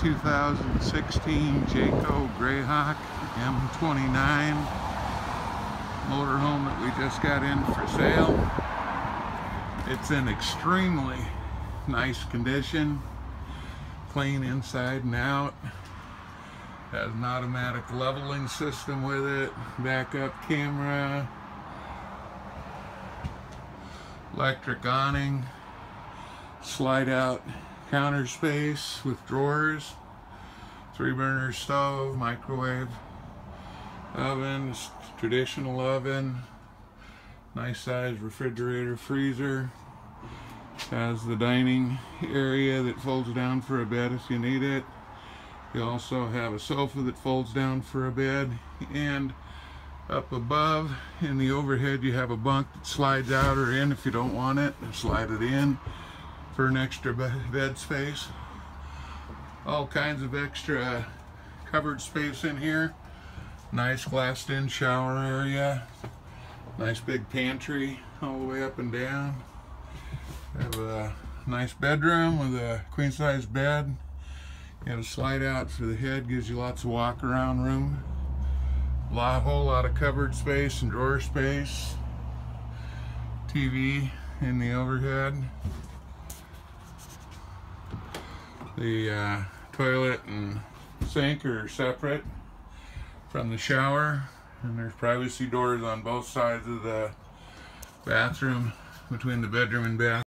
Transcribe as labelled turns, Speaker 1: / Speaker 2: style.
Speaker 1: 2016 Jayco Grayhawk M29 motorhome that we just got in for sale. It's in extremely nice condition, clean inside and out. Has an automatic leveling system with it, backup camera, electric awning, slide out counter space with drawers, three burner stove, microwave oven, traditional oven, nice size refrigerator freezer, has the dining area that folds down for a bed if you need it. You also have a sofa that folds down for a bed. And up above in the overhead you have a bunk that slides out or in if you don't want it slide it in for an extra bed space. All kinds of extra uh, covered space in here. Nice glassed in shower area. Nice big pantry all the way up and down. Have a nice bedroom with a queen size bed. You have a slide out for the head gives you lots of walk around room. A whole lot of cupboard space and drawer space. TV in the overhead. The uh, toilet and sink are separate from the shower and there's privacy doors on both sides of the bathroom between the bedroom and bath.